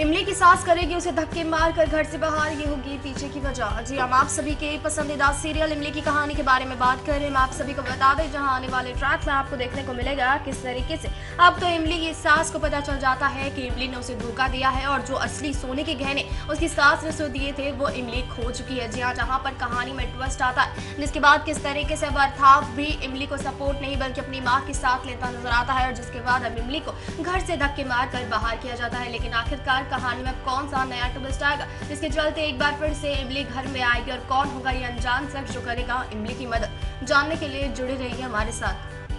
इमली की सास करेगी उसे धक्के मार कर घर से बाहर, ये होगी पीछे की वजह। जी हम आप सभी के पसंदीदा सीरियल इमली की कहानी के बारे में बात कर रहे हैं। हम आप सभी को बता दें, जहाँ आने वाले ट्रैक में आपको देखने को मिलेगा किस तरीके से। अब तो इमली की सास को पता चल जाता है कि इमली ने उसे धोखा दिया है और जो असली सोने के गहने उसकी सास ने उसे दिए थे, वो इमली खो चुकी है। जी हाँ जहाँ पर कहानी में ट्विस्ट आता है, जिसके बाद किस तरीके से अर्थात भी इमली को सपोर्ट नहीं, बल्कि अपनी माँ के साथ लेता नज़र आता है और जिसके बाद अब इमली को घर से धक्के मार कर बाहर किया जाता है। लेकिन आखिरकार कहानी में कौन सा नया ट्विस्ट आएगा? इसके चलते एक बार फिर से इमली घर में आएगी और कौन होगा ये अनजान शख्स जो करेगा इमली की मदद। जानने के लिए जुड़े रहिए हमारे साथ।